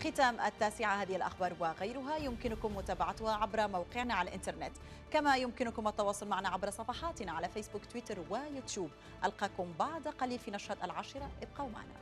ختام التاسعة هذه الأخبار وغيرها يمكنكم متابعتها عبر موقعنا على الإنترنت. كما يمكنكم التواصل معنا عبر صفحاتنا على فيسبوك تويتر ويوتيوب. ألقاكم بعد قليل في نشرة العاشرة. ابقوا معنا.